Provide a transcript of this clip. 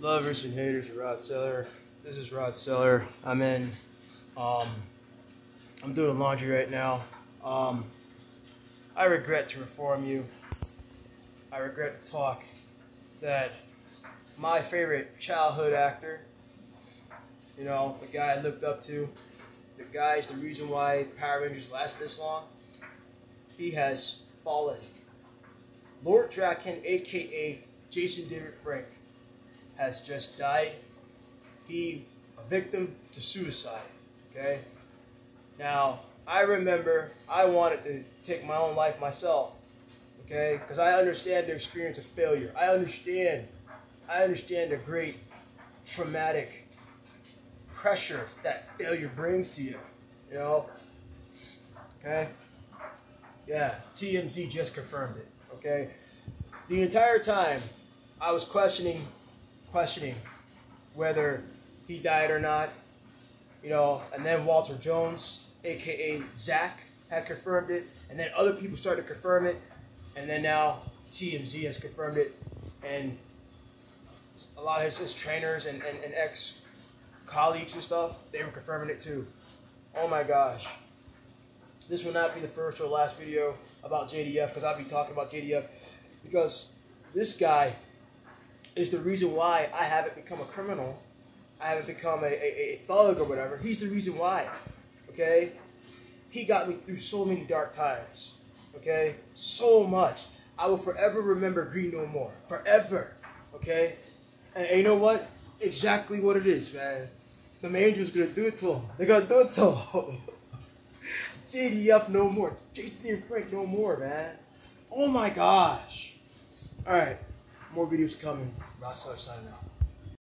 lovers and haters of Rod Seller. This is Rod Seller. I'm in. Um, I'm doing laundry right now. Um, I regret to inform you. I regret to talk that my favorite childhood actor, you know, the guy I looked up to, the guy is the reason why Power Rangers lasted this long, he has fallen. Lord Drakkon, aka Jason David Frank, has just died. He a victim to suicide. Okay. Now I remember I wanted to take my own life myself. Okay, because I understand the experience of failure. I understand. I understand the great traumatic pressure that failure brings to you. You know. Okay. Yeah, TMZ just confirmed it. Okay. The entire time, I was questioning, questioning whether he died or not. You know, and then Walter Jones, aka Zach, had confirmed it, and then other people started to confirm it, and then now TMZ has confirmed it, and a lot of his, his trainers and, and, and ex colleagues and stuff, they were confirming it too. Oh my gosh. This will not be the first or last video about JDF because I'll be talking about JDF because this guy is the reason why I haven't become a criminal. I haven't become a, a, a thug or whatever. He's the reason why. Okay? He got me through so many dark times. Okay? So much. I will forever remember Green No More. Forever. Okay? And, and you know what? Exactly what it is, man. The Angels gonna do it to him. They're gonna do it to him. JDF no more. Jason David Frank no more, man. Oh my gosh. Alright. More videos coming. Ross signing out.